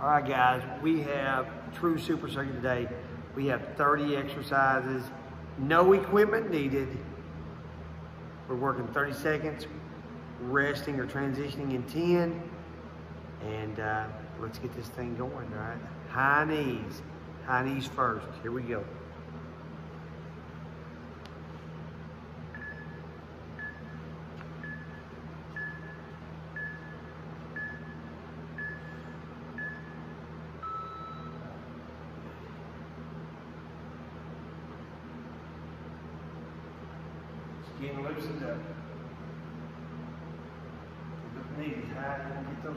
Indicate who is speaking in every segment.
Speaker 1: All right, guys, we have true super circuit today. We have 30 exercises, no equipment needed. We're working 30 seconds, resting or transitioning in 10. And uh, let's get this thing going, all right? High knees, high knees first. Here we go. High, get those.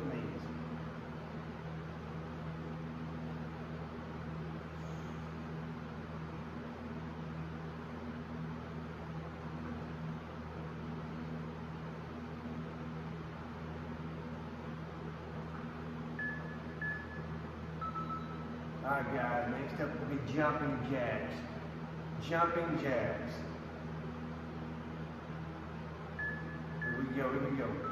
Speaker 1: All right, guys, next up will be jumping jacks. Jumping jacks. Here we go, here we go.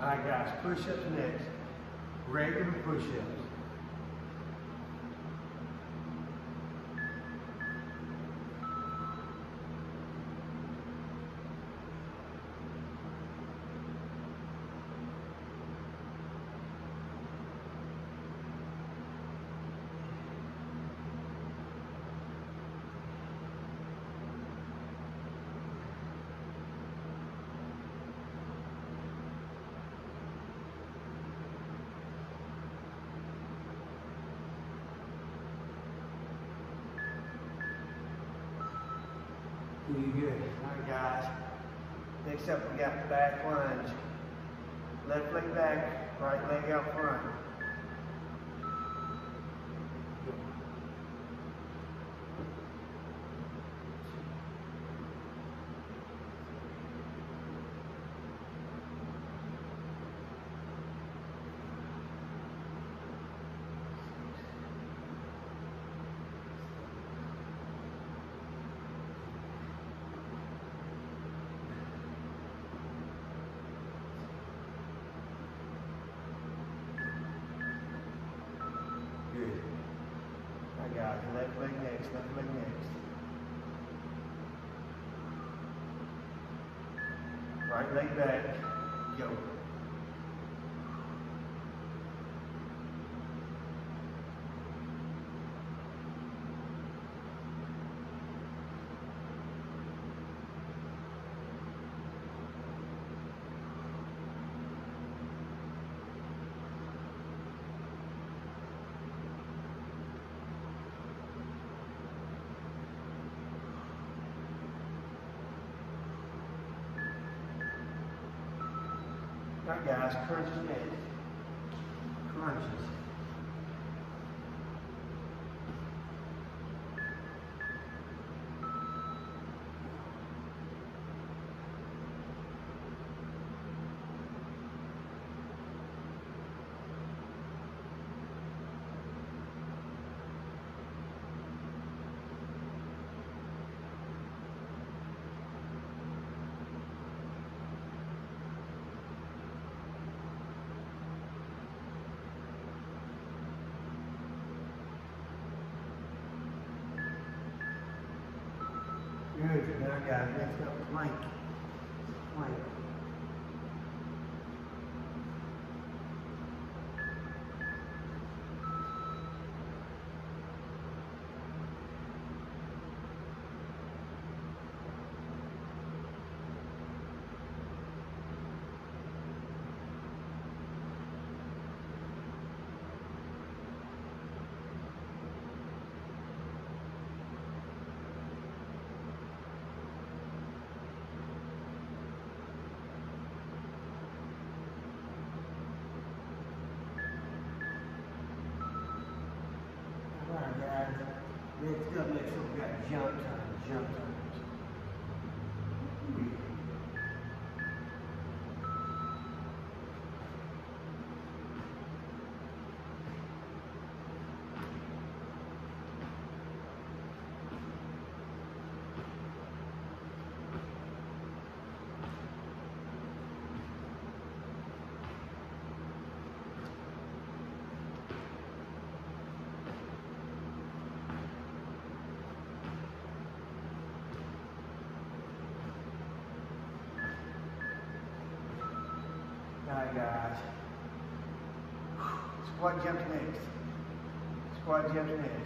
Speaker 1: All right, guys, push-ups next. Regular push-ups. Good. All right, guys. Next up, we got the back lunge. Left leg back, right leg out front. Good. I got it. Left leg next, left leg next. Right leg back. Go. Right, guys, crunches next. Good. Now, guys, Next up, next up, we got jump turns, jump turns. Alright guys. Squat jump next. Squat jump next.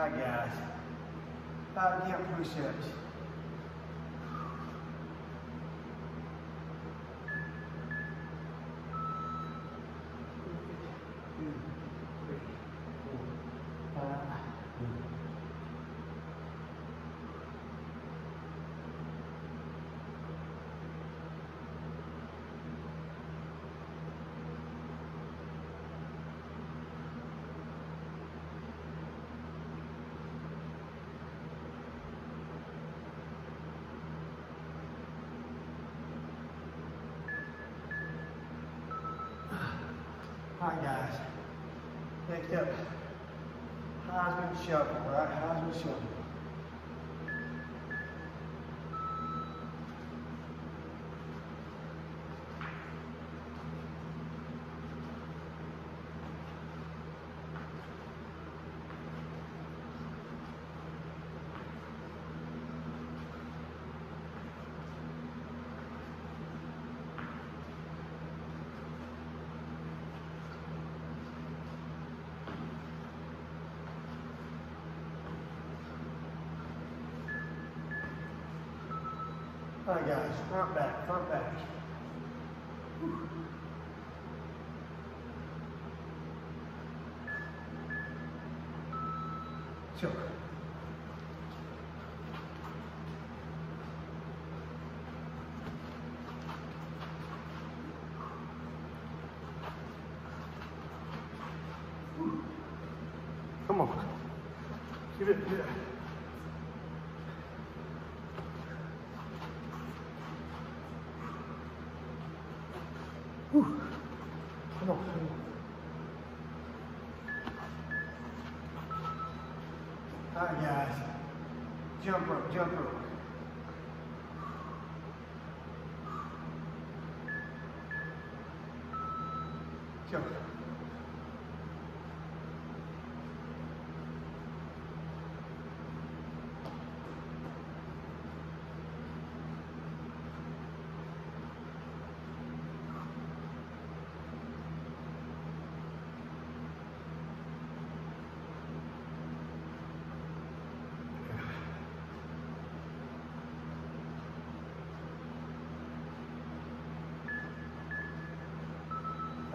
Speaker 1: Alright guys. Five count push-ups. Alright guys. Next up, Heisman shuffle, right? Heisman Alright guys, front back, front back. Choke. Come on. Give it, give it. Come on, come on. All right, guys. Jump rope, jump rope. Jump.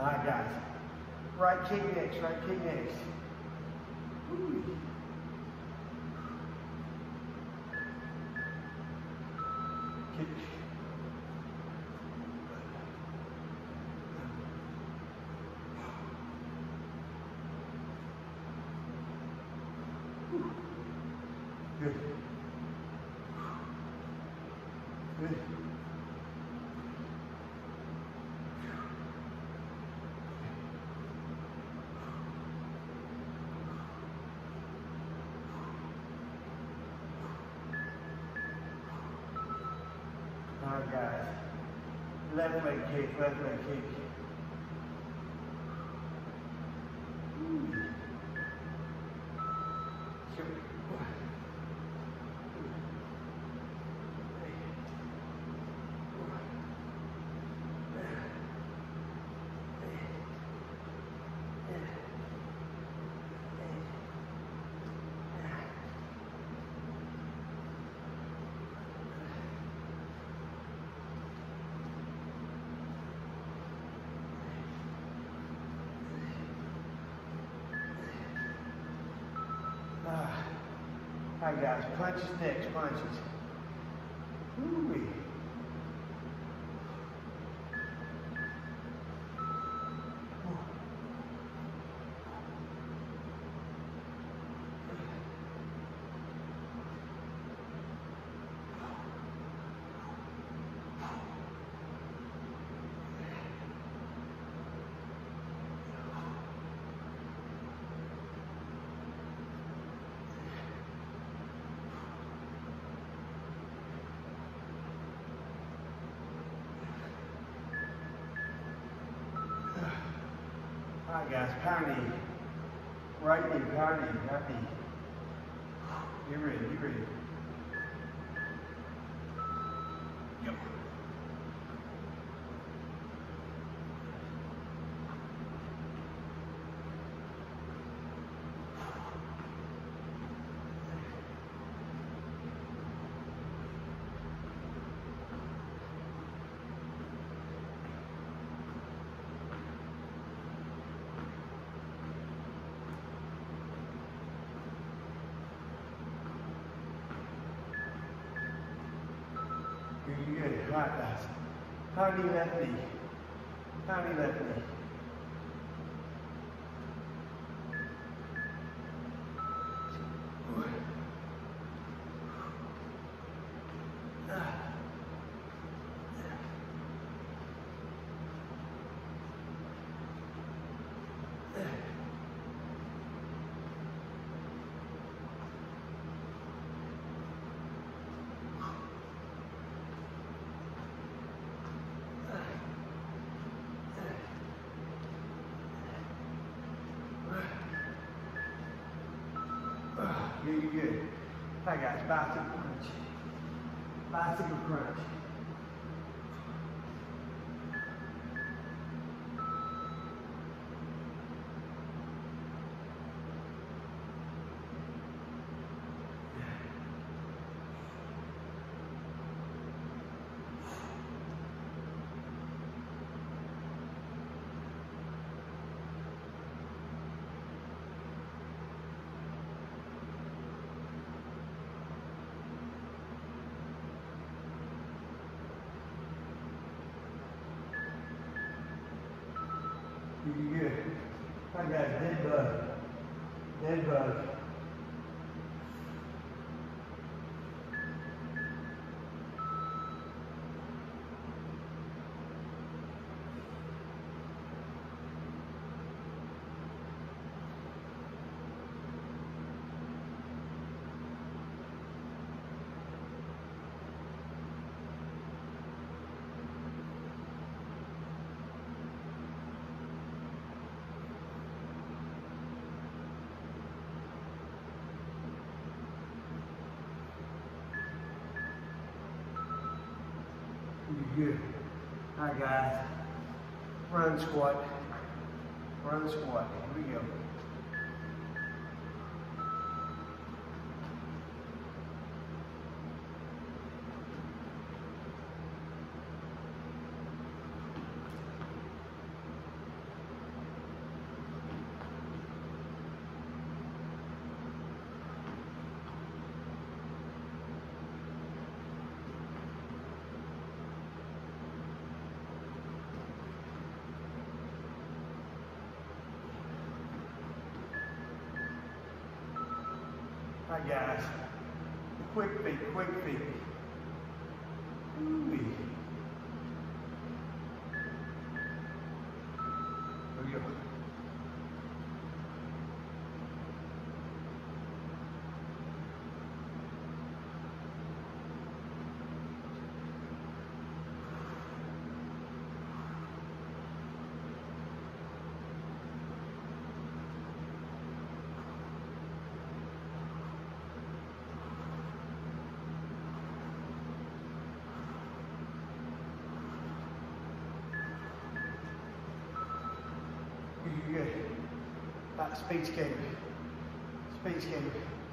Speaker 1: All right, guys. Right kick next, right kick next. Woo. Right, guys. Left leg kick, left leg kick. All right, guys, punches next, punches. Ooh-wee. Right, guys, knee. Right knee, right knee. Ready, get ready. Right, guys. Power knee, left knee. Power knee, left knee. Good, good, right, guys, bicycle crunch. Bicycle crunch. Good. All right, guys, dead bug. Dead bug. Good, good. All right, guys. Run squat. Run squat. Here we go. Right, guys. Quick feet, quick feet. Ooh-wee. Here we go. Good, good. Back speed skater. Speed skater.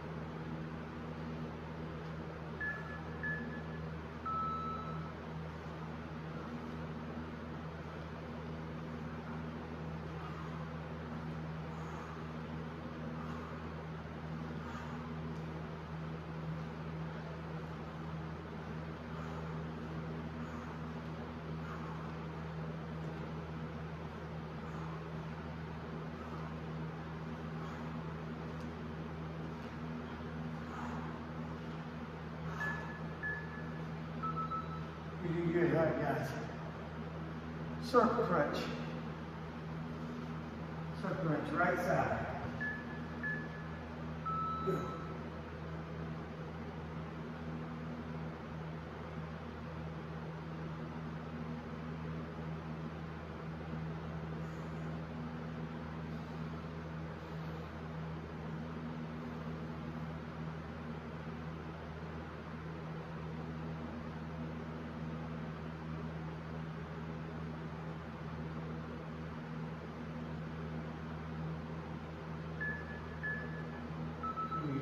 Speaker 1: Circle crunch. Circle crunch, right side. Go.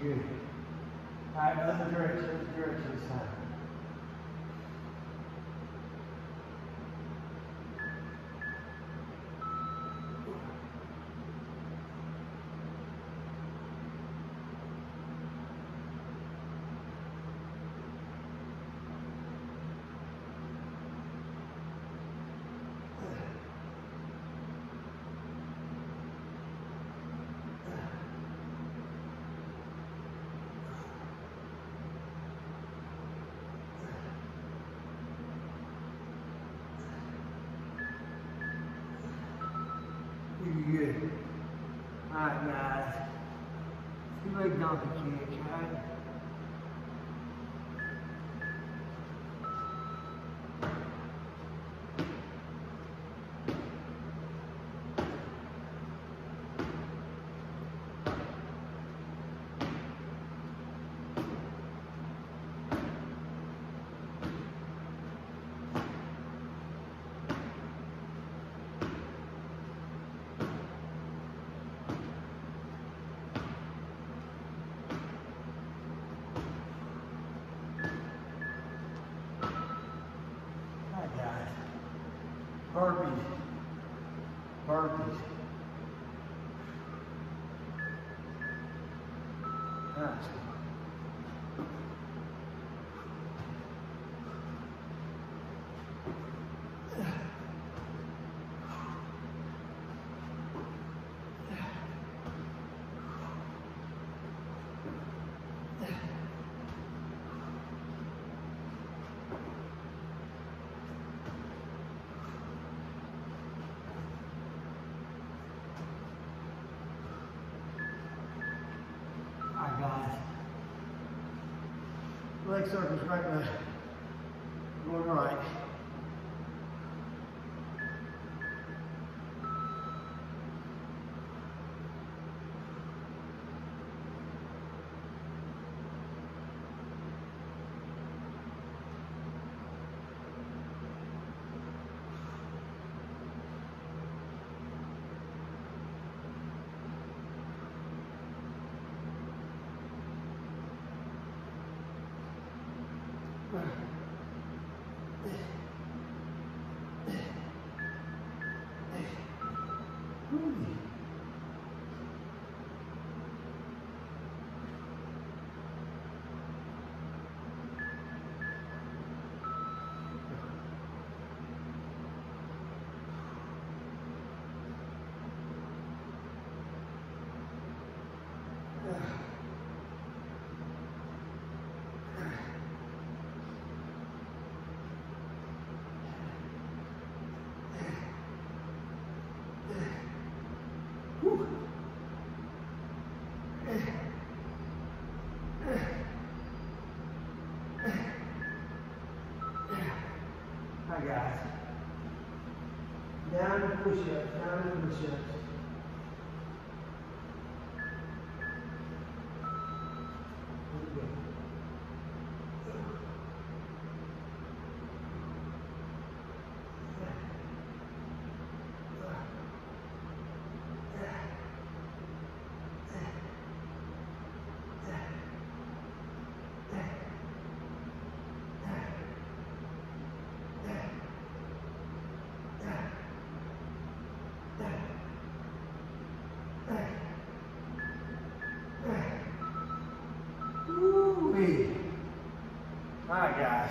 Speaker 1: Good. All right, other direction, other direction this time. You good. All right, guys. Two leg donkey kick, right? All right, guys. Burpees. Burpees. Nice. All right, guys. Leg circles right now. Going right. Hi guys. Down to push-ups, down to push-ups. Here we go. Woo-wee. All right, guys.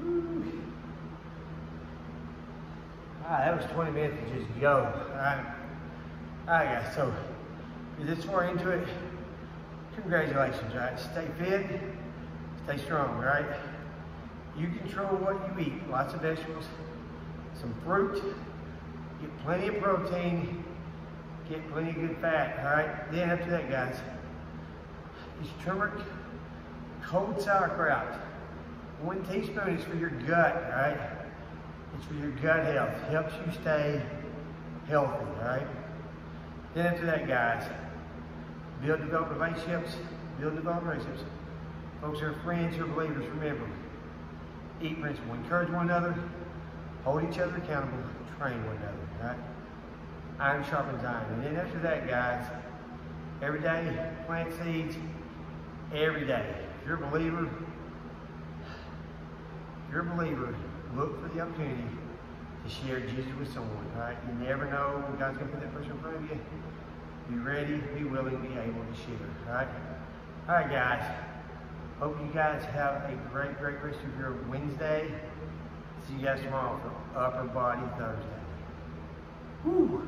Speaker 1: Woo. All right, that was 20 minutes to just go. All right. All right, guys. So, if this far into it, congratulations, right? Stay fit, stay strong, right? You control what you eat. Lots of vegetables, some fruit, get plenty of protein, get plenty of good fat, all right? Then after that, guys, is turmeric, cold sauerkraut. One teaspoon is for your gut, all right? It's for your gut health. Helps you stay healthy, right? Then after that, guys, build develop relationships, build develop relationships. Folks who are friends, are believers, remember, eat principle. Encourage one another, hold each other accountable, train one another, right? Iron sharpens iron. And then after that, guys, every day, plant seeds, every day. If you're a believer, you're a believer, look for the opportunity to share Jesus with someone, right? You never know when God's going to put that person in front of you. Be ready, be willing, be able to share, right? All right, guys. Hope you guys have a great, great rest of your Wednesday. See you guys tomorrow for Upper Body Thursday. Woo!